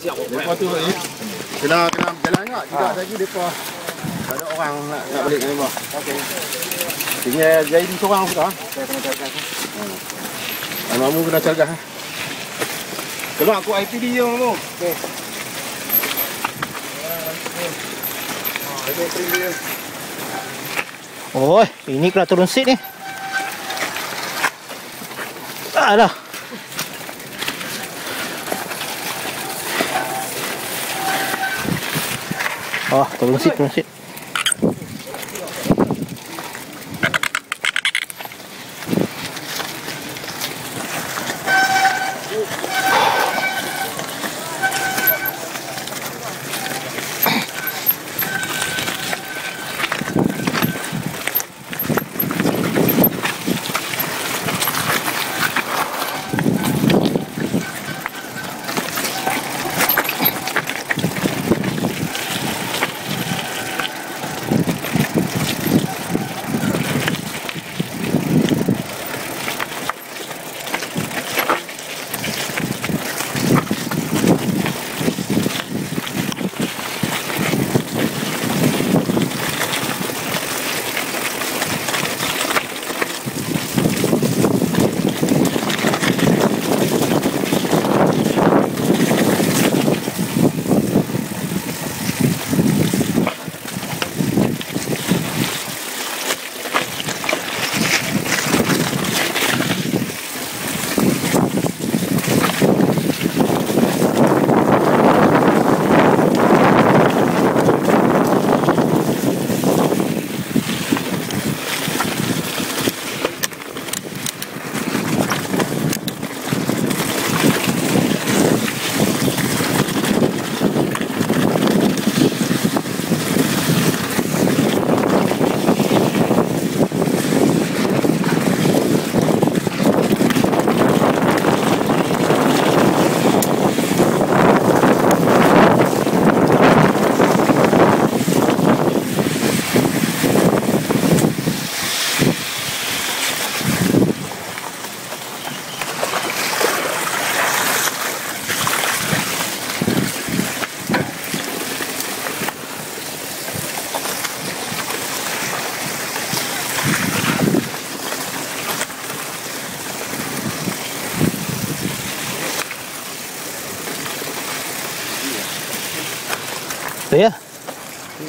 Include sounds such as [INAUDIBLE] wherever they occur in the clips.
Depa tu ni kena kena berjalan juga. Tidak lagi depa tak ada orang nak nak balik dengan depa. Okey. Tinggal jadi seorang sudah. Saya kena cari gas. Hmm. Mamu kena cari gas. Keluar aku IPD je mamu. Okey. Oh, ini kena turun seat ni. Alah. Oh, turun seat, turun seat. Ya.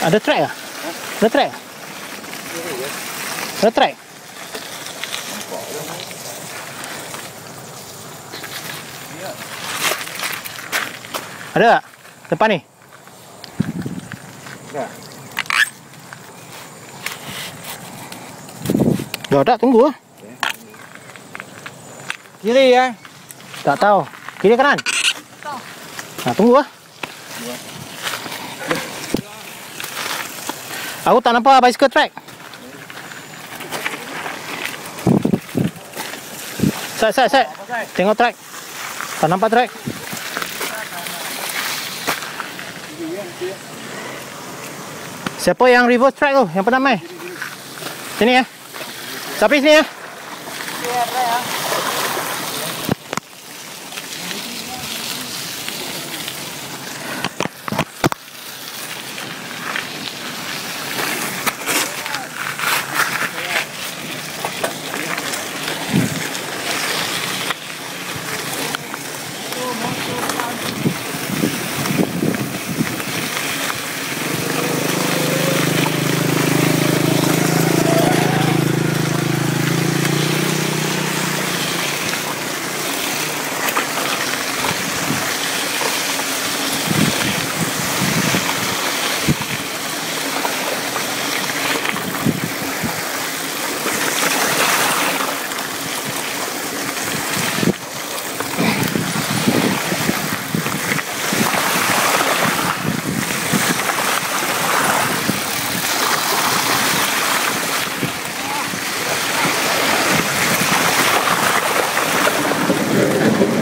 Ada track ah? Ada track? Ada track? Ada tak? Depan ni? Dah. Dah tak tunggu ah. Kiri ya. Tak tahu. Kiri kanan? Ha, tunggu lah. Aku tak nampak bicycle track. Set, set, set. Tengok track. Tak nampak track. Siapa yang reverse track tu? Yang pernah main? Sini ya. Siapa sini ya?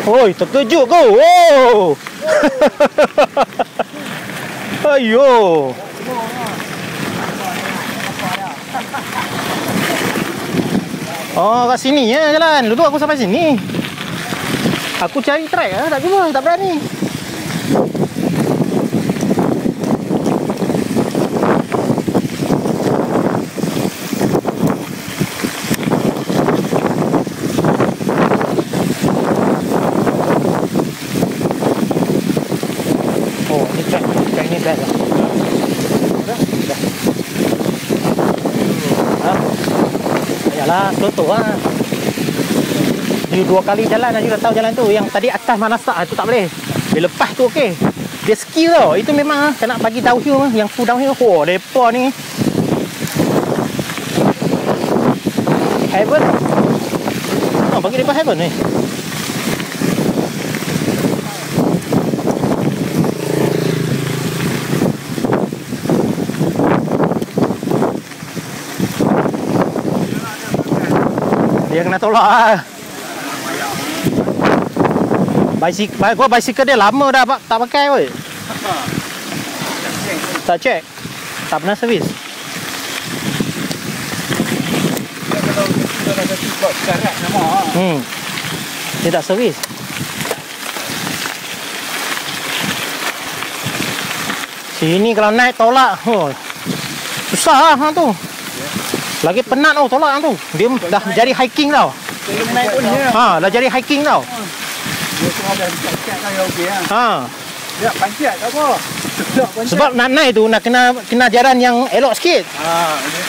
Oi, terkejut kau. Oh. [LAUGHS] Ayo. Oh, kat sini ya jalan. Dulu aku sampai sini. Aku cari track ah, tak jumpa, tak berani. Oh, ni track. Track ni best lah. Dah. Dah. Ha? Ayalah, contoh lah. Dia dua kali jalan aja dah tahu jalan tu. Yang tadi atas Manasak tu tak boleh. Dia lepas tu okey. Dia skill tau. Itu memang ah, kena bagi downhill ah. Yang full downhill. Oh, depa ni. Heaven. Oh, bagi depa heaven ni. Dia kena tolak lah. Bicycle, gua bicycle dia lama dah pak, tak pakai weh. Tak check. Tak pernah servis. Ah. Hmm. Dia tak servis. Sini kalau naik tolak, oh, susah lah hang tu. Lagi penat tau tolak tu. Dia dah jadi hiking tau. Ha, dah jadi hiking tau. Dia okey ah. Ha. Ya pancat tak apa. Sebab nak naik tu nak kena kena jalan yang elok sikit. ini.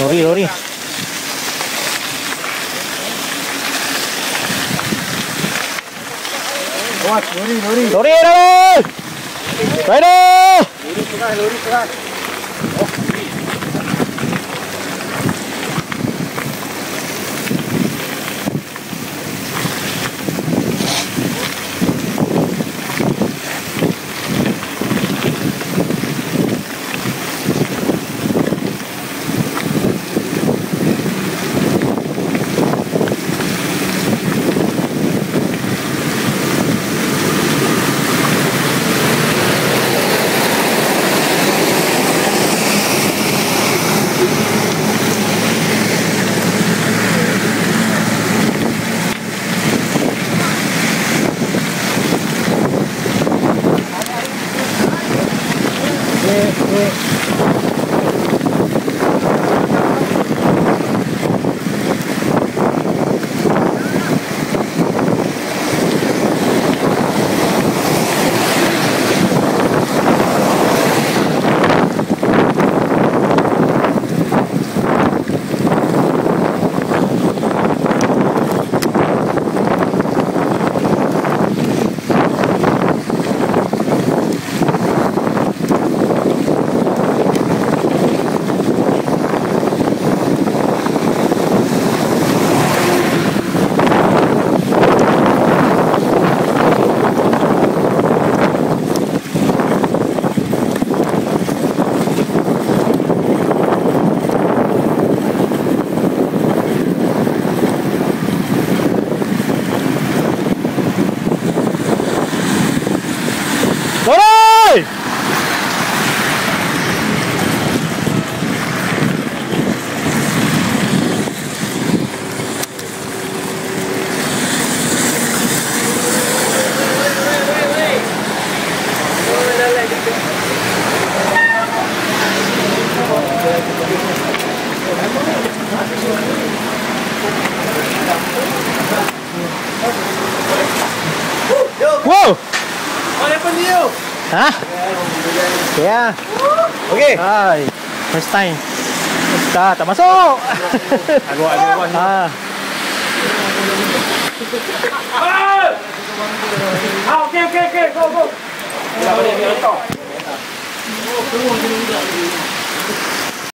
Lori, lori. Lori lori. Lori, lori. Rider! Lori pegang lori pegang. Happened to you? Ha? Ya. Okay. Hai. First time. Tak, tak masuk. Aku ada bawah. [LAUGHS] ha. Ah, okay, okay, okay. Go, go. Kita balik ni letak.